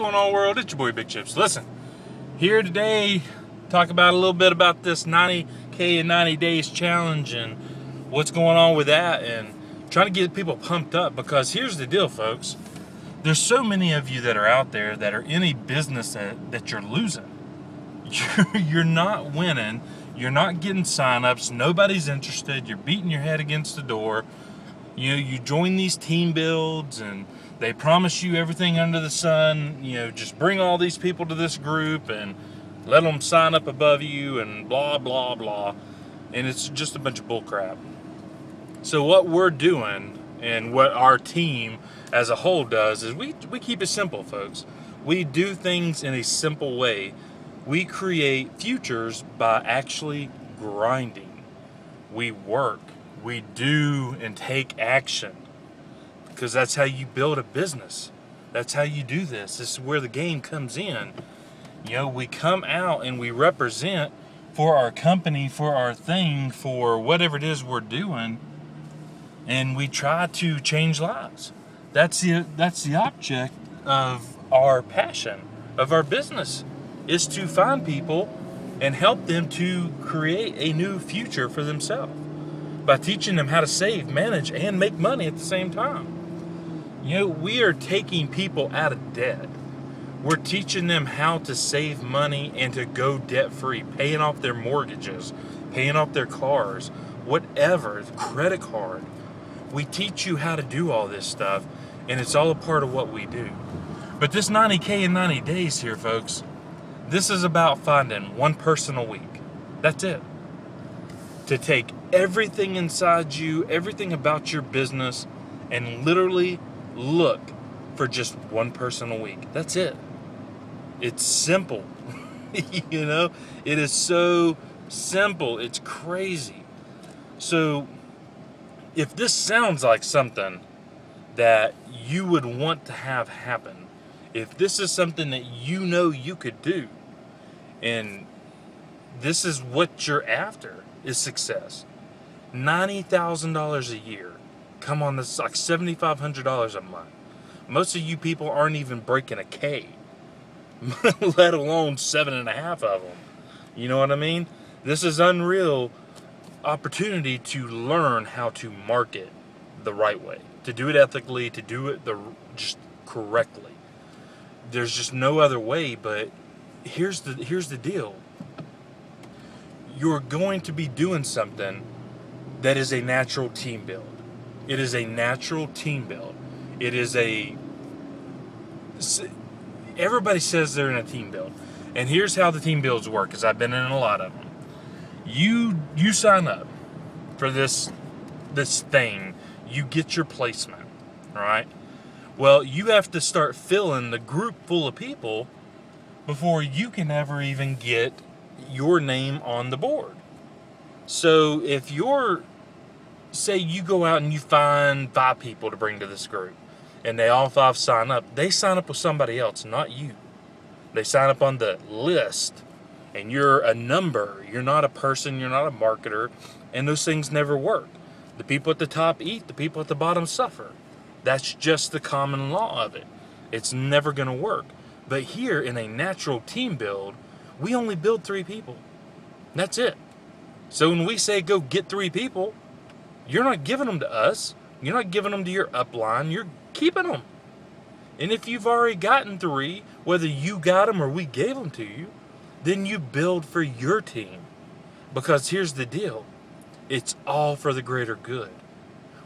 going on world? It's your boy big chips. Listen here today talk about a little bit about this 90k in 90 days challenge and what's going on with that and trying to get people pumped up because here's the deal folks. There's so many of you that are out there that are in a business that, that you're losing. You're, you're not winning. You're not getting signups. Nobody's interested. You're beating your head against the door. You know you join these team builds and they promise you everything under the sun you know just bring all these people to this group and let them sign up above you and blah blah blah. And it's just a bunch of bullcrap. So what we're doing and what our team as a whole does is we, we keep it simple folks. We do things in a simple way. We create futures by actually grinding. We work. We do and take action because that's how you build a business. That's how you do this. This is where the game comes in. You know, we come out and we represent for our company, for our thing, for whatever it is we're doing, and we try to change lives. That's the that's the object of our passion, of our business, is to find people and help them to create a new future for themselves by teaching them how to save, manage, and make money at the same time. You know, we are taking people out of debt. We're teaching them how to save money and to go debt free, paying off their mortgages, paying off their cars, whatever, credit card. We teach you how to do all this stuff, and it's all a part of what we do. But this 90K in 90 days here, folks, this is about finding one person a week. That's it. To take everything inside you, everything about your business, and literally look for just one person a week. That's it. It's simple. you know, it is so simple. It's crazy. So, if this sounds like something that you would want to have happen, if this is something that you know you could do, and this is what you're after is success. $90,000 a year. Come on, this is like $7,500 a month. Most of you people aren't even breaking a K, let alone seven and a half of them. You know what I mean? This is unreal opportunity to learn how to market the right way, to do it ethically, to do it the just correctly. There's just no other way, but here's the here's the deal. You're going to be doing something that is a natural team build. It is a natural team build. It is a. Everybody says they're in a team build, and here's how the team builds work. Because I've been in a lot of them. You you sign up for this this thing. You get your placement, right? Well, you have to start filling the group full of people before you can ever even get your name on the board. So if you're say you go out and you find five people to bring to this group and they all five sign up, they sign up with somebody else, not you. They sign up on the list and you're a number. You're not a person, you're not a marketer, and those things never work. The people at the top eat, the people at the bottom suffer. That's just the common law of it. It's never going to work. But here in a natural team build, we only build three people. That's it. So when we say go get three people, you're not giving them to us. You're not giving them to your upline. You're keeping them. And if you've already gotten three, whether you got them or we gave them to you, then you build for your team. Because here's the deal it's all for the greater good.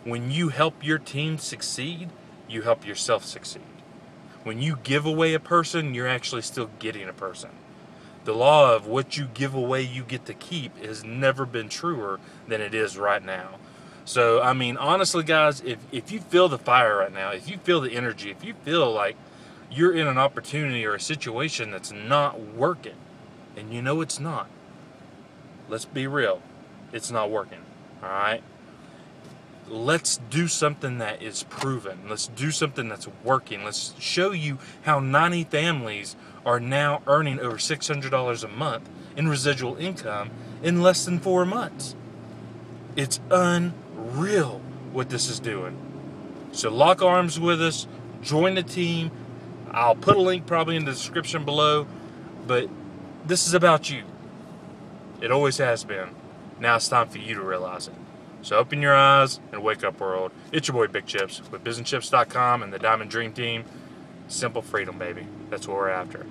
When you help your team succeed, you help yourself succeed. When you give away a person, you're actually still getting a person. The law of what you give away, you get to keep has never been truer than it is right now. So, I mean, honestly, guys, if, if you feel the fire right now, if you feel the energy, if you feel like you're in an opportunity or a situation that's not working, and you know it's not, let's be real, it's not working. All right? Let's do something that is proven. Let's do something that's working. Let's show you how 90 families are now earning over $600 a month in residual income in less than four months. It's unbelievable real what this is doing. So lock arms with us, join the team. I'll put a link probably in the description below, but this is about you. It always has been. Now it's time for you to realize it. So open your eyes and wake up, world. It's your boy Big Chips with BusinessChips.com and the Diamond Dream Team. Simple freedom, baby. That's what we're after.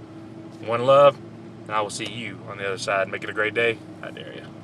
One love, and I will see you on the other side. Make it a great day. I dare you.